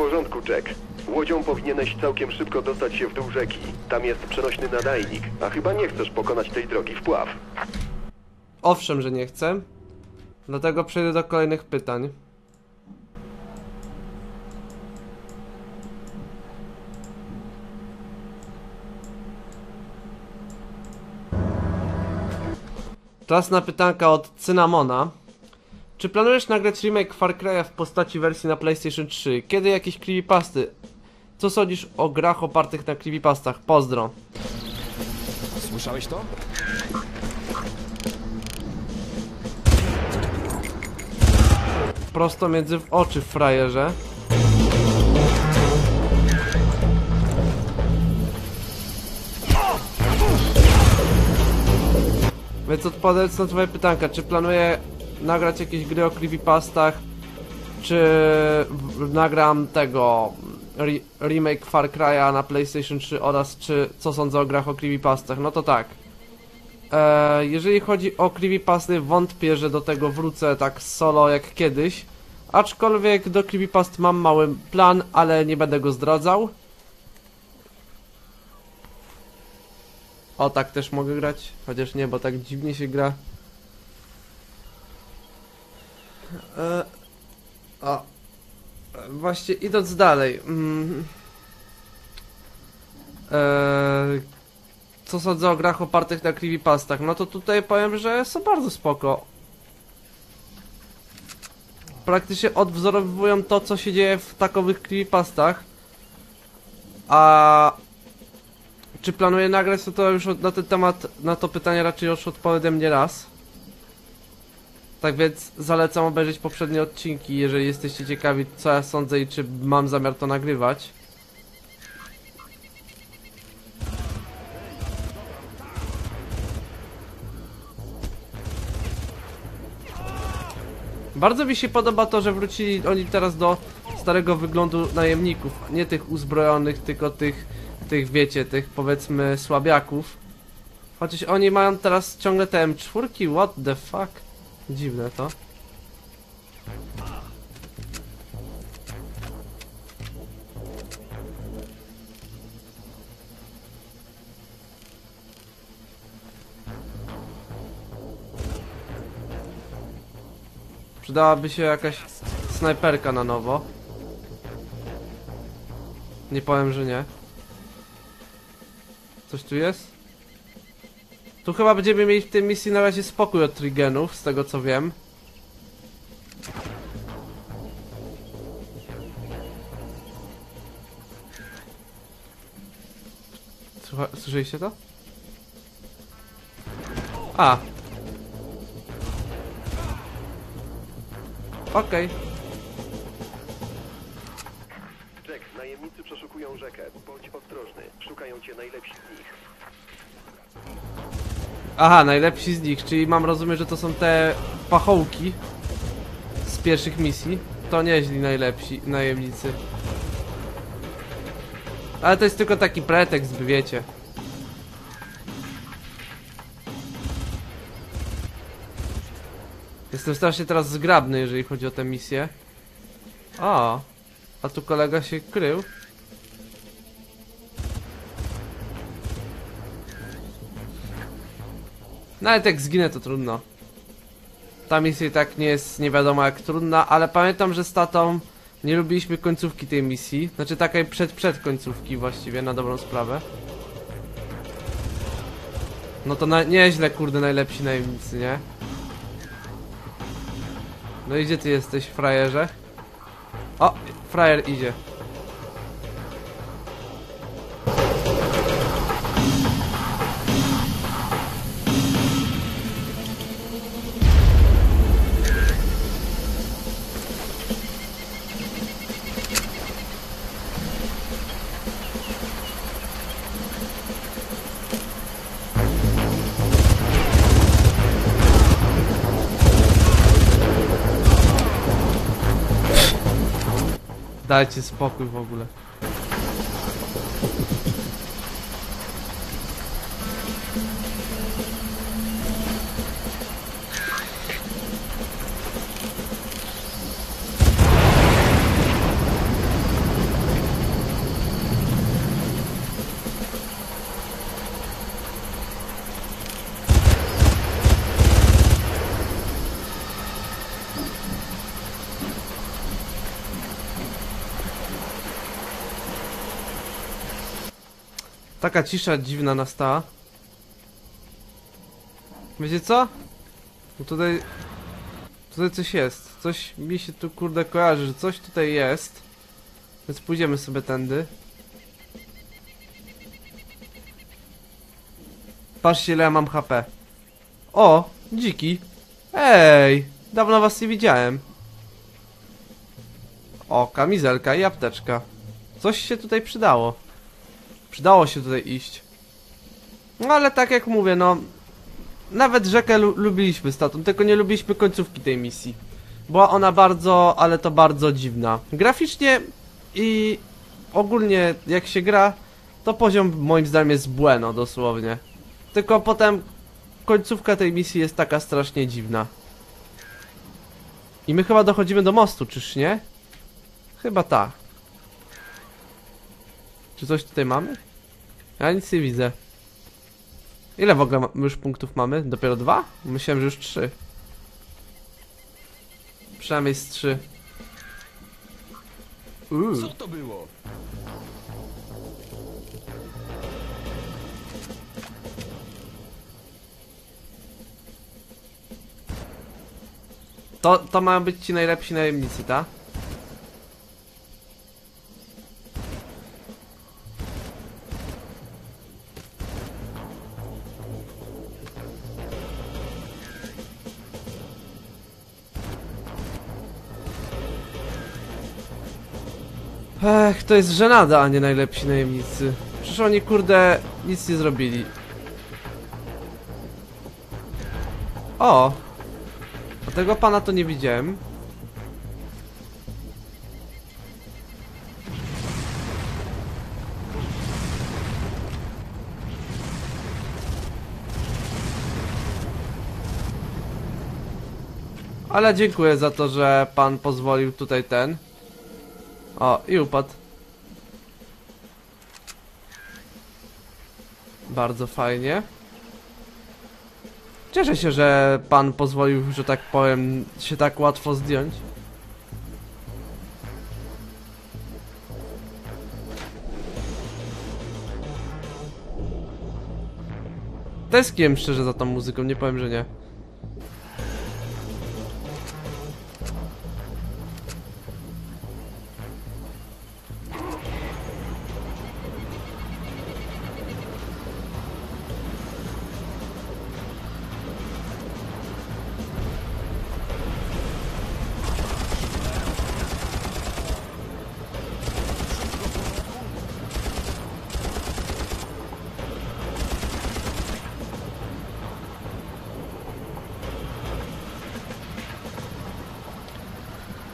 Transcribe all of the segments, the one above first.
porządku, Jack. Łodzią powinieneś całkiem szybko dostać się w dół rzeki. Tam jest przenośny nadajnik, a chyba nie chcesz pokonać tej drogi w pław. Owszem, że nie chcę. Dlatego przejdę do kolejnych pytań. Czas na pytanka od Cynamona. Czy planujesz nagrać remake Far Cry'a w postaci wersji na PlayStation 3? Kiedy jakieś creepypasty? Co sądzisz o grach opartych na creepypastach? Pozdro. Słyszałeś to? Prosto między w oczy, frajerze. Więc odpowiadając na twoje pytanka, czy planuję nagrać jakieś gry o creepypastach, czy nagram tego re remake Far Cry'a na PlayStation 3 oraz czy co sądzę o grach o creepypastach, no to tak. E, jeżeli chodzi o creepypasty, wątpię, że do tego wrócę tak solo jak kiedyś. Aczkolwiek do creepypast mam mały plan, ale nie będę go zdradzał. O, tak też mogę grać. Chociaż nie, bo tak dziwnie się gra. E, o. Właśnie idąc dalej. Mm, e, co sądzę o grach opartych na creepypastach? No to tutaj powiem, że są bardzo spoko. Praktycznie odwzorowują to, co się dzieje w takowych creepypastach. A czy planuję nagrać, to, to już na ten temat, na to pytanie raczej już odpowiedziałem nie raz. Tak więc zalecam obejrzeć poprzednie odcinki, jeżeli jesteście ciekawi, co ja sądzę i czy mam zamiar to nagrywać. Bardzo mi się podoba to, że wrócili oni teraz do starego wyglądu najemników. Nie tych uzbrojonych, tylko tych, tych wiecie, tych powiedzmy słabiaków. Chociaż oni mają teraz ciągle te M4, what the fuck? Dziwne to. Przydałaby się jakaś snajperka na nowo. Nie powiem, że nie. Coś tu jest? Tu chyba będziemy mieli w tej misji na razie spokój od trigenów, z tego co wiem. Słucha słyszeliście to? A. Okej. Jack, najemnicy przeszukują rzekę. Bądź ostrożny. Szukają cię najlepsi z nich. Aha, najlepsi z nich, czyli mam rozumieć, że to są te pachołki z pierwszych misji. To nieźli najlepsi najemnicy. Ale to jest tylko taki pretekst, by wiecie. Jestem strasznie teraz zgrabny, jeżeli chodzi o tę misję. O, a tu kolega się krył. Nawet jak zginę to trudno. Ta misja i tak nie jest nie wiadomo jak trudna, ale pamiętam, że z tatą nie lubiliśmy końcówki tej misji. Znaczy takiej przed, przed końcówki właściwie, na dobrą sprawę. No to na, nieźle kurde najlepsi najemnicy, nie? No i gdzie ty jesteś, frajerze? O, frajer idzie. Dajcie spokój w ogóle. Taka cisza dziwna nastała. Wiecie co? No tutaj... Tutaj coś jest. Coś mi się tu kurde kojarzy, że coś tutaj jest. Więc pójdziemy sobie tędy. Patrzcie ile ja mam HP. O! Dziki! Ej! Dawno was nie widziałem. O, kamizelka i apteczka. Coś się tutaj przydało. Przydało się tutaj iść. No ale tak jak mówię, no... Nawet rzekę lu lubiliśmy z tatą, tylko nie lubiliśmy końcówki tej misji. Była ona bardzo, ale to bardzo dziwna. Graficznie i ogólnie jak się gra, to poziom moim zdaniem jest bueno dosłownie. Tylko potem końcówka tej misji jest taka strasznie dziwna. I my chyba dochodzimy do mostu, czyż nie? Chyba tak. Czy coś tutaj mamy? Ja nic nie widzę. Ile w ogóle już punktów mamy? Dopiero dwa? Myślałem, że już trzy. Przynajmniej z trzy. Uuu. Co to było? To, to mają być ci najlepsi najemnicy, tak? Ech, to jest żenada, a nie najlepsi najemnicy. Przecież oni, kurde, nic nie zrobili. O! A tego pana to nie widziałem. Ale dziękuję za to, że pan pozwolił tutaj ten. O, i upadł. Bardzo fajnie. Cieszę się, że pan pozwolił, że tak powiem, się tak łatwo zdjąć. Tęskniłem szczerze za tą muzyką, nie powiem, że nie.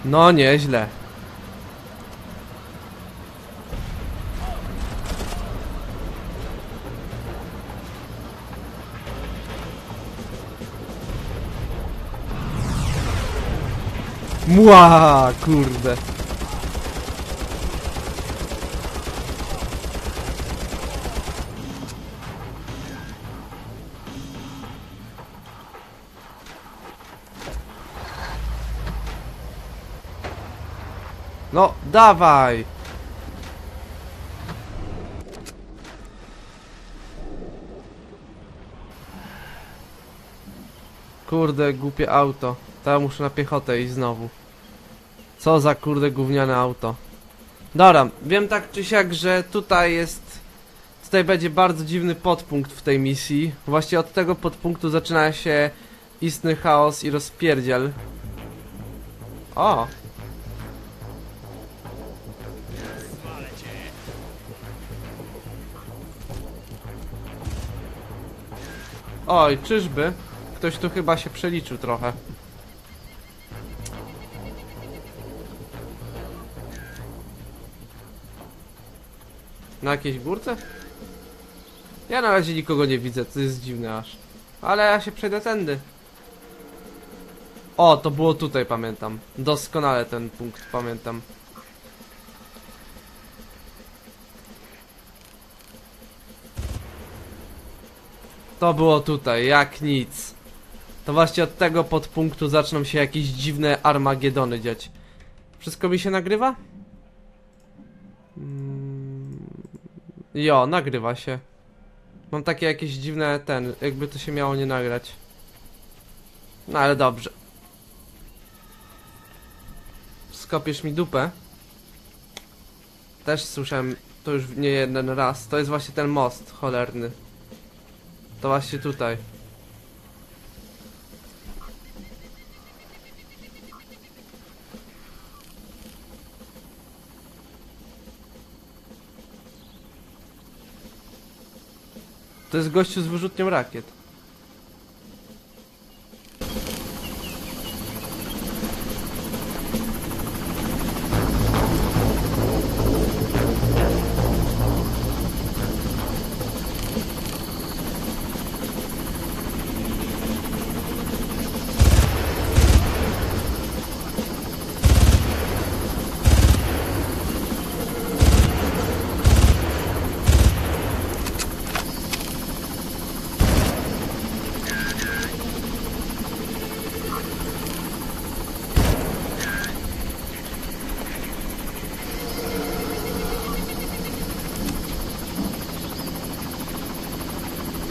No, nieźle. Mła, kurde. Dawaj! Kurde, głupie auto. Teraz muszę na piechotę iść znowu. Co za kurde gówniane auto. Dobra, wiem tak czy siak, że tutaj jest... Tutaj będzie bardzo dziwny podpunkt w tej misji. Właśnie od tego podpunktu zaczyna się istny chaos i rozpierdziel. O! Oj, czyżby? Ktoś tu chyba się przeliczył trochę. Na jakiejś górce? Ja na razie nikogo nie widzę, to jest dziwne aż. Ale ja się przejdę tędy. O, to było tutaj, pamiętam. Doskonale ten punkt pamiętam. To było tutaj, jak nic. To właśnie od tego podpunktu zaczną się jakieś dziwne Armagedony dziać. Wszystko mi się nagrywa? Mm, Jo, nagrywa się. Mam takie jakieś dziwne ten, jakby to się miało nie nagrać. No ale dobrze. Skopiesz mi dupę. Też słyszałem to już nie jeden raz. To jest właśnie ten most cholerny. To właśnie tutaj. To jest gościu z wyrzutnią rakiet.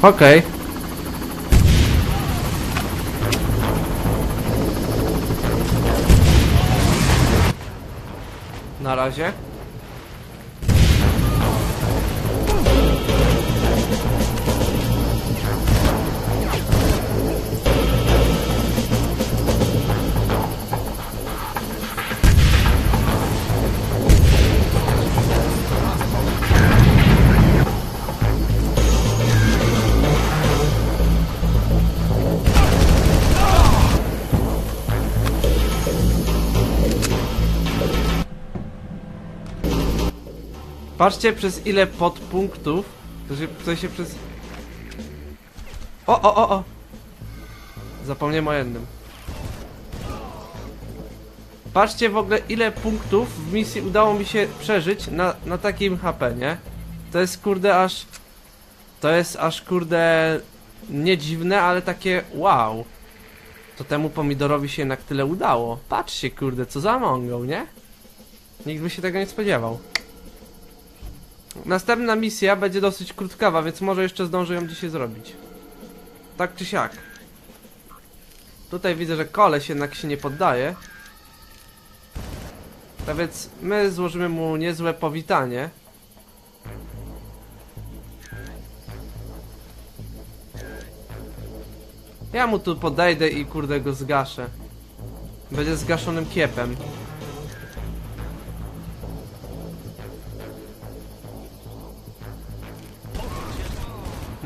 Okej. Na razie. Patrzcie przez ile podpunktów. To się, to się przez. O, o, o, o! Zapomniałem o jednym. Patrzcie w ogóle ile punktów w misji udało mi się przeżyć na, na takim HP, nie? To jest kurde aż. To jest aż kurde. Nie dziwne, ale takie wow. To temu pomidorowi się jednak tyle udało. Patrzcie kurde, co za mongą, nie? Nikt by się tego nie spodziewał. Następna misja będzie dosyć krótkawa, więc może jeszcze zdążę ją dzisiaj zrobić. Tak czy siak. Tutaj widzę, że koleś jednak się nie poddaje. Tak więc my złożymy mu niezłe powitanie. Ja mu tu podejdę i kurde go zgaszę. Będzie zgaszonym kiepem.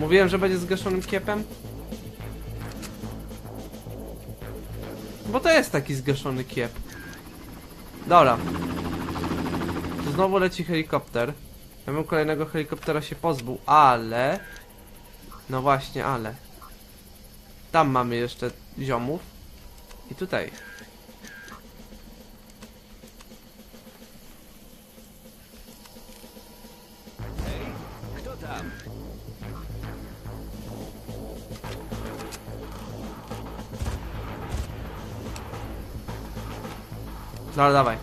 Mówiłem, że będzie zgaszonym kiepem? Bo to jest taki zgaszony kiep. Dobra. Tu znowu leci helikopter. Ja bym kolejnego helikoptera się pozbył, ale... No właśnie, ale... Tam mamy jeszcze ziomów. I tutaj. Dobra, dawaj.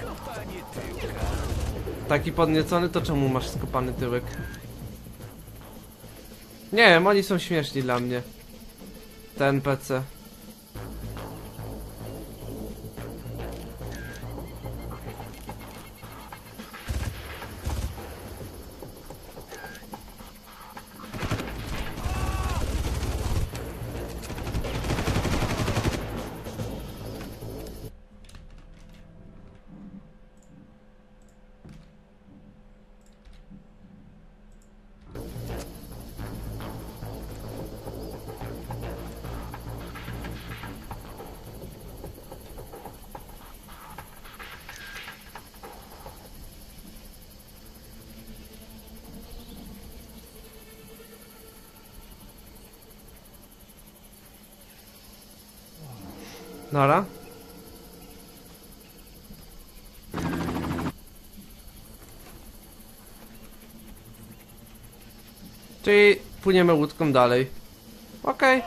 Kopanie tyłka. Taki podniecony, to czemu masz skopany tyłek? Nie wiem, oni są śmieszni dla mnie. Te NPC. Nara? Czyli płyniemy łódką dalej. Okej.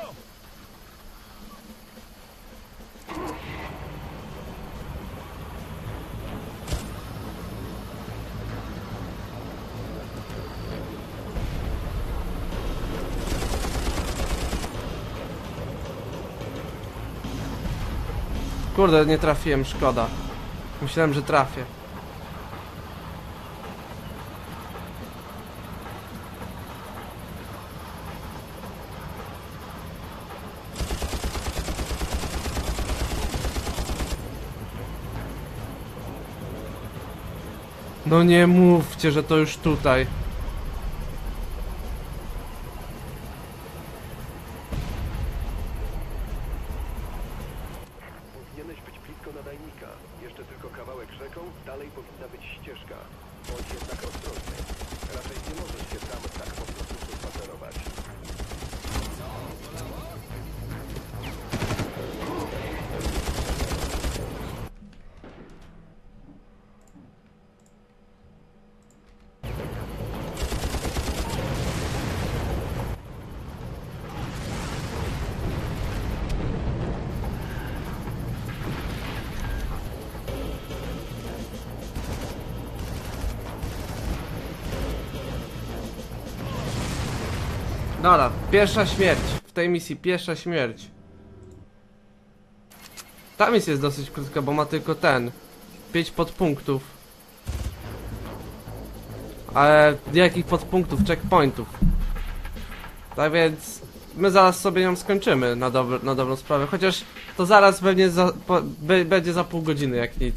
Kurde, nie trafiłem, szkoda. Myślałem, że trafię. No nie mówcie, że to już tutaj. Powinieneś być blisko nadajnika. Jeszcze tylko kawałek rzeką, dalej powinna być ścieżka. Bądź jednak ostrożny. Raczej nie możesz się tam tak po prostu przespacerować. Dobra, pierwsza śmierć. W tej misji pierwsza śmierć. Ta misja jest dosyć krótka, bo ma tylko ten. 5 podpunktów. Ale jakich podpunktów? Checkpointów. Tak więc my zaraz sobie ją skończymy na, na dobrą sprawę. Chociaż to zaraz pewnie za, po, będzie za pół godziny jak nic.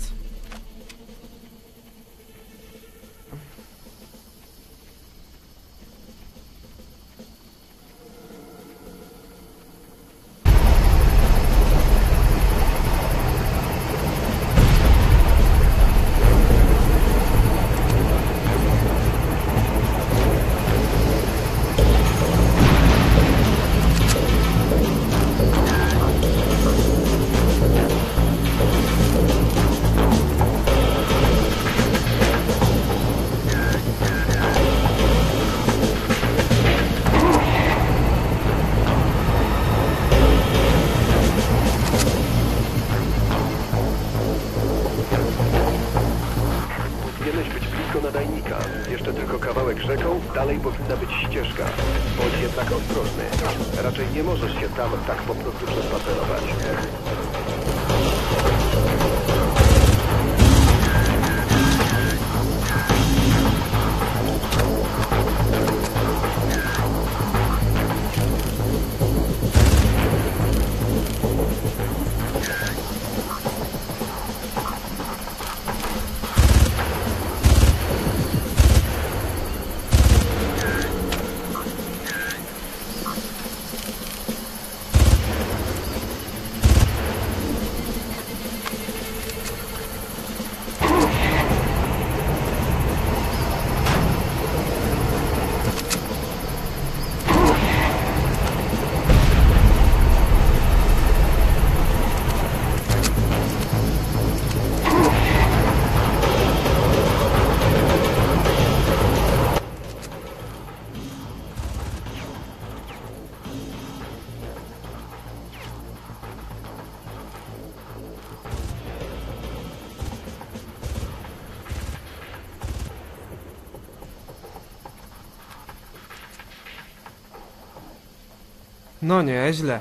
No nieźle.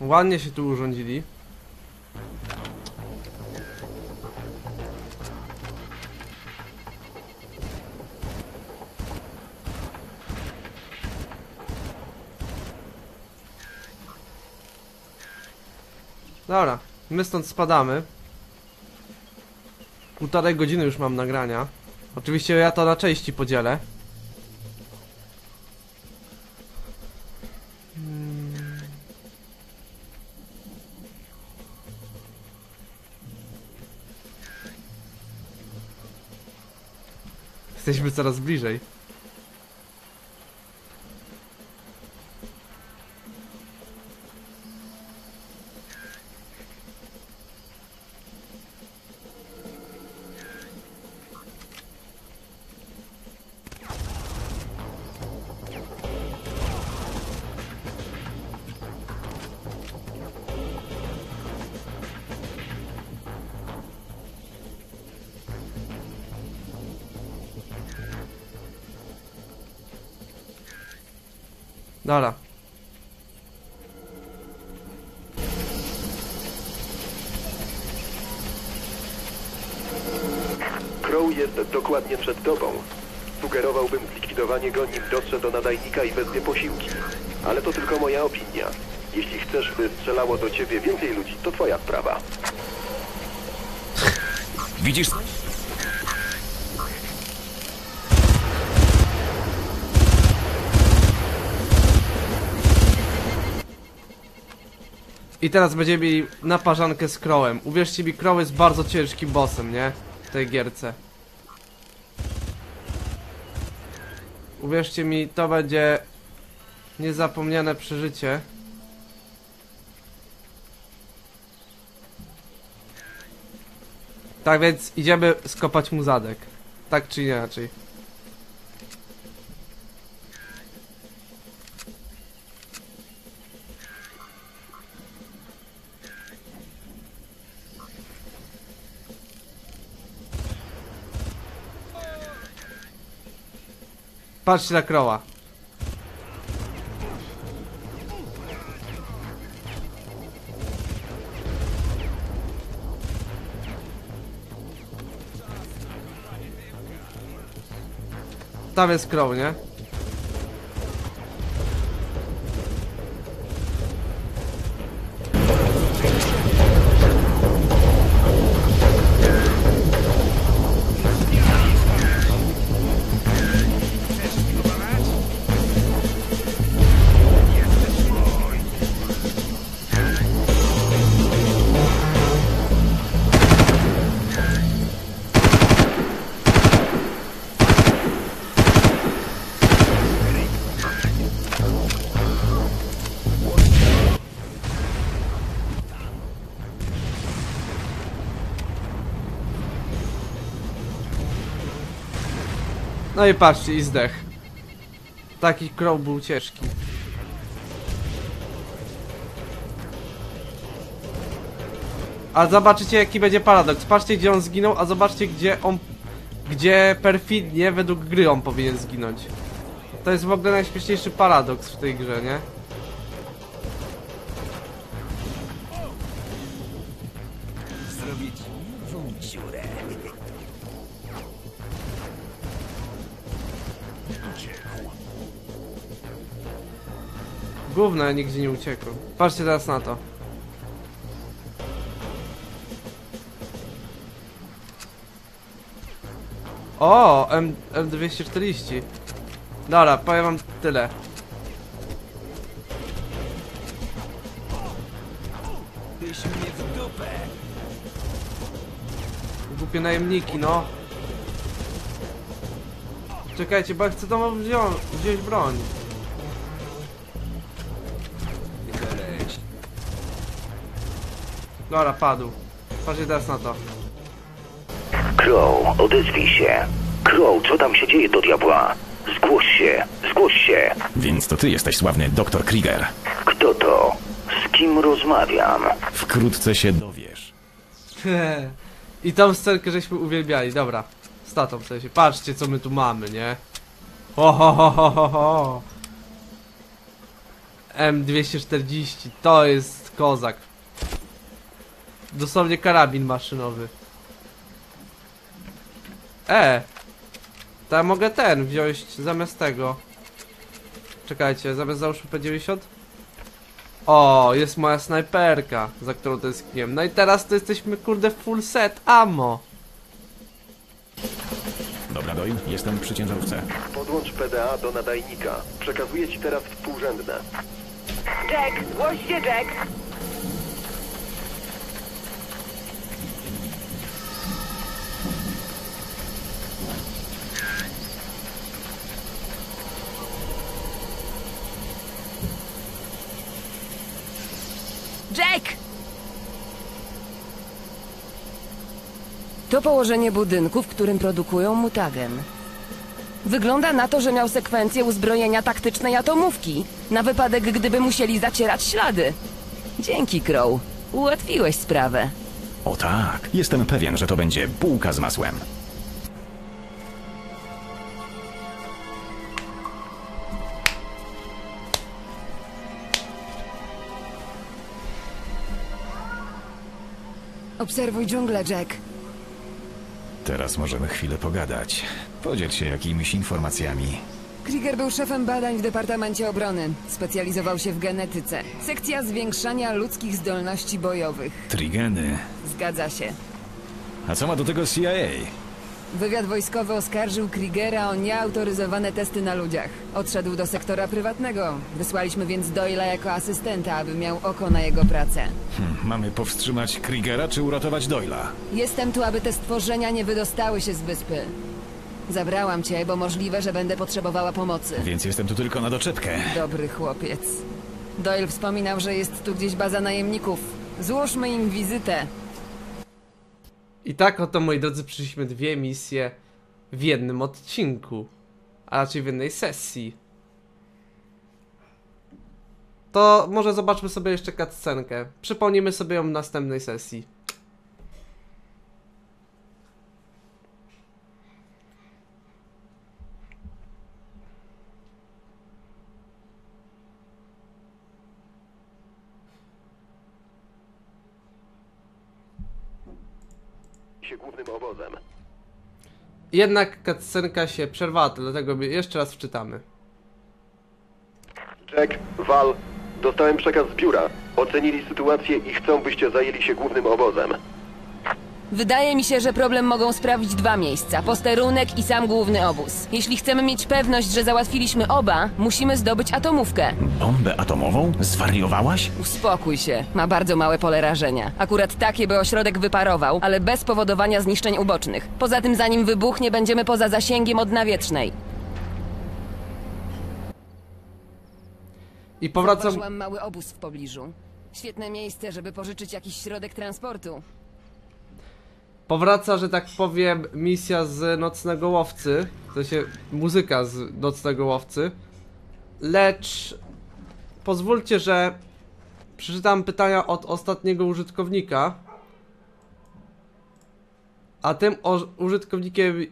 Ładnie się tu urządzili. Dobra, my stąd spadamy. Półtorej godziny już mam nagrania. Oczywiście ja to na części podzielę. Jesteśmy coraz bliżej. Dobra. Crow jest dokładnie przed tobą. Sugerowałbym zlikwidowanie go, nim dotrze do nadajnika i wezwie posiłki. Ale to tylko moja opinia. Jeśli chcesz, by strzelało do ciebie więcej ludzi, to twoja sprawa. Widzisz? I teraz będziemy mieli naparzankę z Crowem. Uwierzcie mi, Crow jest bardzo ciężkim bossem, nie? W tej gierce. Uwierzcie mi, to będzie niezapomniane przeżycie. Tak więc idziemy skopać mu zadek. Tak czy inaczej. Patrzcie na kroła. Tam jest kroł, nie? No i patrzcie, i zdech. Taki kroł był ciężki. A zobaczycie jaki będzie paradoks. Patrzcie gdzie on zginął, a zobaczcie gdzie on... Gdzie perfidnie według gry on powinien zginąć. To jest w ogóle najśmieszniejszy paradoks w tej grze, nie? Gówno, nigdzie nie uciekłem. Patrzcie teraz na to. O, M M240. Dobra, powiem wam tyle. Głupie najemniki, no. Czekajcie, bo ja chcę domu wziąć, wziąć broń. Dobra, padł. Patrzcie teraz na to. Crow, odezwij się. Crow, co tam się dzieje do diabła? Zgłoś się, zgłoś się. Więc to ty jesteś sławny doktor Krieger. Kto to? Z kim rozmawiam? Wkrótce się dowiesz. I tą scenkę żeśmy uwielbiali, dobra. Statą w sensie. Patrzcie co my tu mamy, nie? Ho, ho, ho, ho, ho, ho. M240, to jest kozak. Dosłownie karabin maszynowy. E! To ja mogę ten wziąć zamiast tego. Czekajcie, zamiast załóżmy P90? O, jest moja snajperka, za którą tęskniłem. No i teraz to jesteśmy kurde full set ammo. Dobra, Doyle, jestem przy ciężarówce. Podłącz PDA do nadajnika. Przekazuję ci teraz współrzędne. Jack, zgłoś się. Jack! To położenie budynku, w którym produkują mutagen. Wygląda na to, że miał sekwencję uzbrojenia taktycznej atomówki, na wypadek gdyby musieli zacierać ślady. Dzięki, Crow. Ułatwiłeś sprawę. O tak, jestem pewien, że to będzie bułka z masłem. Obserwuj dżunglę, Jack. Teraz możemy chwilę pogadać. Podziel się jakimiś informacjami. Krieger był szefem badań w Departamencie Obrony. Specjalizował się w genetyce. Sekcja zwiększania ludzkich zdolności bojowych. Trigeny. Zgadza się. A co ma do tego CIA? Wywiad wojskowy oskarżył Kriegera o nieautoryzowane testy na ludziach. Odszedł do sektora prywatnego. Wysłaliśmy więc Doyla jako asystenta, aby miał oko na jego pracę. Hm, mamy powstrzymać Kriegera czy uratować Doyla? Jestem tu, aby te stworzenia nie wydostały się z wyspy. Zabrałam cię, bo możliwe, że będę potrzebowała pomocy. Więc jestem tu tylko na doczepkę. Dobry chłopiec. Doyle wspominał, że jest tu gdzieś baza najemników. Złóżmy im wizytę. I tak oto, moi drodzy, przyszliśmy dwie misje w jednym odcinku. A raczej w jednej sesji. To może zobaczmy sobie jeszcze cutscenkę. Przypomnimy sobie ją w następnej sesji. się głównym obozem. Jednak cutscenka się przerwała, dlatego jeszcze raz wczytamy. Jack, Val, dostałem przekaz z biura. Ocenili sytuację i chcą, byście zajęli się głównym obozem. Wydaje mi się, że problem mogą sprawić dwa miejsca: posterunek i sam główny obóz. Jeśli chcemy mieć pewność, że załatwiliśmy oba, musimy zdobyć atomówkę. Bombę atomową? Zwariowałaś? Uspokój się, ma bardzo małe pole rażenia. Akurat takie, by ośrodek wyparował, ale bez powodowania zniszczeń ubocznych. Poza tym, zanim wybuchnie, będziemy poza zasięgiem od nawiecznej. I powracam... Zauważyłam mały obóz w pobliżu. Świetne miejsce, żeby pożyczyć jakiś środek transportu. Powraca, że tak powiem, misja z Nocnego Łowcy. W sensie muzyka z Nocnego Łowcy. Lecz pozwólcie, że przeczytam pytania od ostatniego użytkownika. A tym użytkownikiem.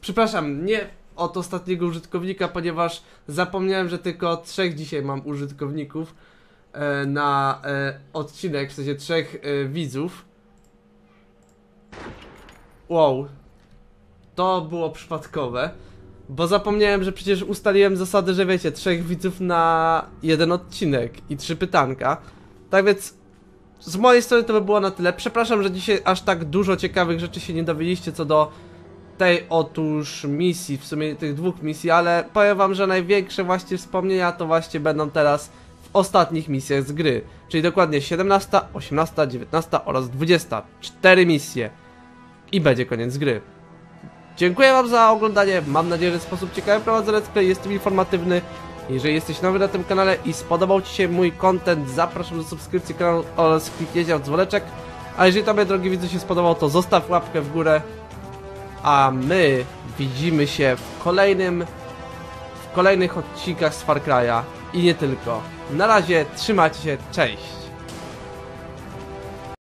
Przepraszam, nie od ostatniego użytkownika, ponieważ zapomniałem, że tylko trzech dzisiaj mam użytkowników e, na e, odcinek, w sensie trzech e, widzów. Wow. To było przypadkowe. Bo zapomniałem, że przecież ustaliłem zasady, że wiecie, trzech widzów na jeden odcinek i trzy pytanka. Tak więc z mojej strony to by było na tyle. Przepraszam, że dzisiaj aż tak dużo ciekawych rzeczy się nie dowiedzieliście co do tej otóż misji, w sumie tych dwóch misji, ale powiem wam, że największe właśnie wspomnienia to właśnie będą teraz ostatnich misjach z gry. Czyli dokładnie 17, 18, 19 oraz 20. Cztery misje i będzie koniec gry. Dziękuję Wam za oglądanie. Mam nadzieję, że w sposób ciekawy prowadzę let's play, jestem informatywny. Jeżeli jesteś nowy na tym kanale i spodobał Ci się mój content, zapraszam do subskrypcji kanału oraz kliknięcia w dzwoneczek. A jeżeli Tobie, drogi widzu, się spodobał, to zostaw łapkę w górę. A my widzimy się w kolejnym w kolejnych odcinkach z Far Cry'a i nie tylko. Na razie, trzymajcie się, cześć!